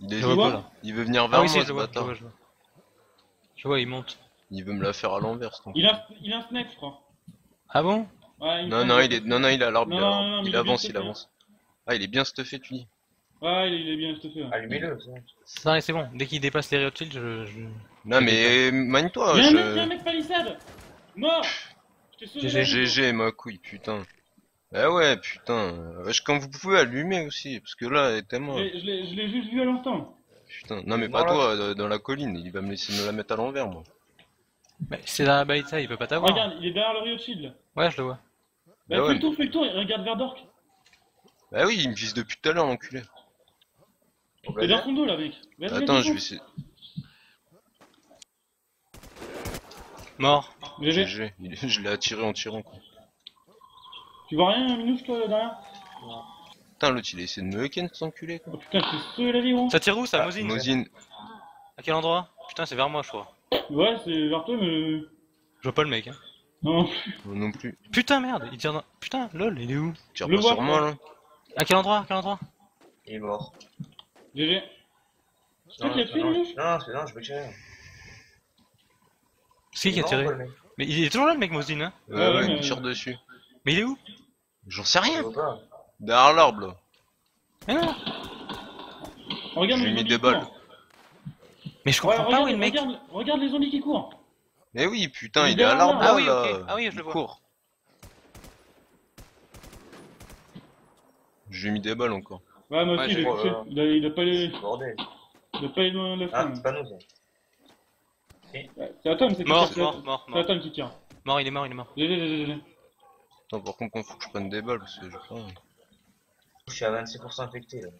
Il, est... Vois il veut venir Ah vers oui, moi je ce bâtard. vois, je vois. Je vois, il monte. Il veut me la faire à l'envers ce con. Il a, il a un snipe, je crois. Ah bon? Ouais, il Non, non, il est, non, non, il est à l'arbre, il, il il avance, il avance. Ah, il est bien stuffé, tu dis. Ouais, il est, il bien stuffé. ouais. Allumez-le, c'est bon. Ça, c'est bon. Dès qu'il dépasse les Riot Shield, je. je... Non, mais manie-toi, Y'a un mec, un palissade Mort. GG, ma couille, putain. Ah ouais, putain. Wesh, quand vous pouvez allumer aussi, parce que là, elle est tellement... Je l'ai- je l'ai je l'ai juste vu à l'instant. Putain, non mais pas toi, euh, dans la colline, il va me laisser me la mettre à l'envers, moi. Mais c'est la Baïta, il peut pas t'avoir. Regarde, il est derrière le Rio Shield. là. Ouais, je le vois. Bah, Bah fais ouais, le tour, fais le tour, et regarde vers Dork. Bah oui, il me vise depuis tout à l'heure, l'enculé. On va T'es dire. dans son dos là, mec. Vas-y, Attends, vas-y, je vais essayer. Mort. GG. GG, il- je l'ai attiré en tirant, quoi. Tu vois rien, Minouche, toi, derrière Putain, l'autre, il a essayé de me ken, cet enculé, quoi. Oh putain, je sauvé la vie, gros. Ça tire où ça, Ah, Mosine Mosine, À quel endroit Putain, c'est vers moi, je crois. Ouais, c'est vers toi, mais. Je vois pas le mec. Hein. Non, moi non plus. Putain, merde, il tire dans. Putain, lol, il est où Tire Le pas sur moi, là. À quel endroit À quel endroit Il est mort. GG. C'est toi Non, qui as tué, non, non, c'est- non, je peux tirer. C'est qui qui a Non, tiré. Mais il est toujours là, le mec Mosine, hein Ouais, Ouais, ouais, ouais, il me mais- tire dessus. Mais il est où J'en sais Je rien. Derrière l'arbre, là. Mais non Regarde Je lui zombies des balles. Mais je Ouais, comprends pas où est le mec regarde, regarde les zombies qui courent. Mais oui, putain, Il il est à l'arbre, Ah là, oui, là. ok. Ah oui, je le vois. court. Je lui ai mis des balles encore. Ouais, moi Ouais, aussi, je il, a ouais. il, a, il a pas les, Bordel. il a pas les loin de la Ah, fin. c'est pas nous, ça. Ouais, C'est Atom, c'est qui Mort, mort, Atom. mort, C'est mort. Atom qui tire. Mort, il est mort, il est mort. GG, GG. Attends, par contre, faut que je prenne des balles, parce que j'ai pas... Je suis à 26% infecté, là.